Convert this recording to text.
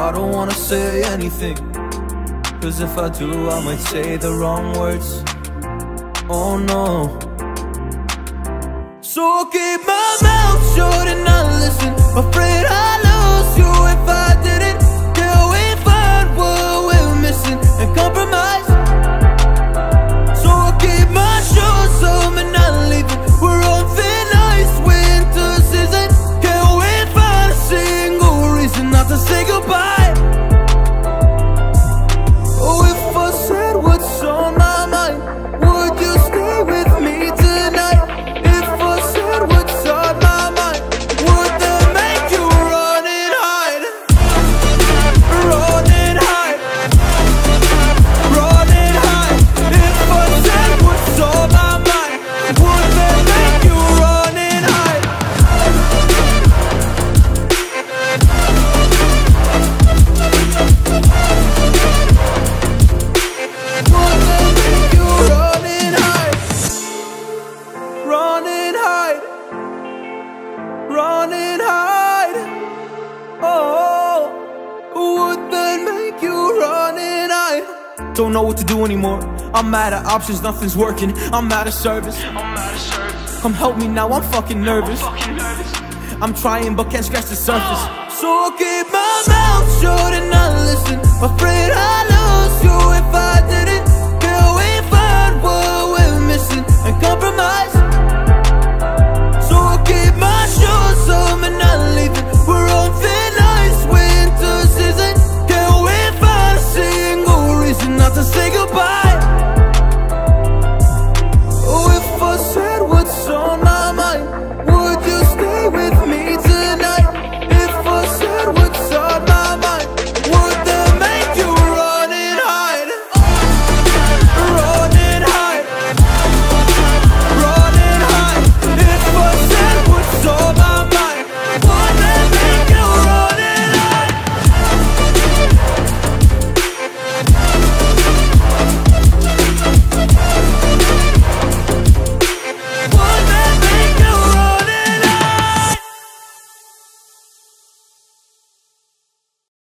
I don't wanna say anything. Cause if I do, I might say the wrong words. Oh no. So keep my mouth shut and not listen. Afraid I to say goodbye? Don't know what to do anymore. I'm out of options, nothing's working. I'm out of service. I'm out of service. Come help me now, I'm fucking nervous. Fucking nervous. I'm trying but can't scratch the surface. So keep my